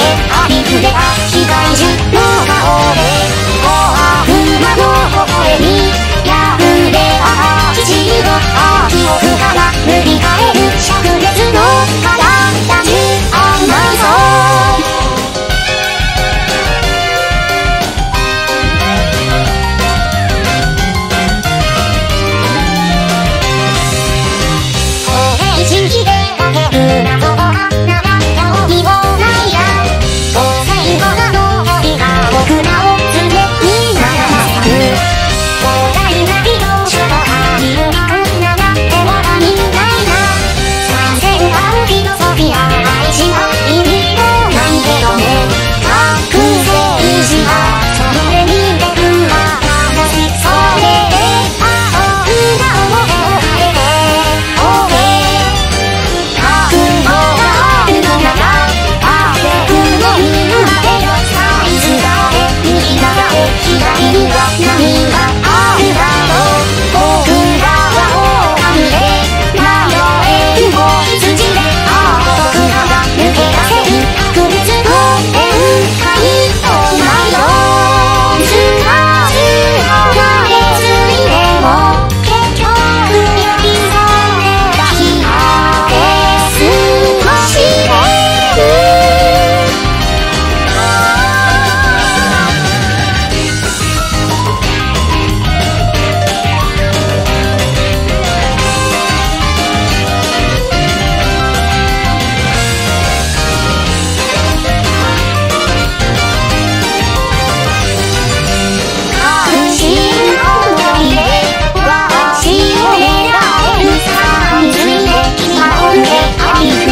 あ愛ひれた世界中の You.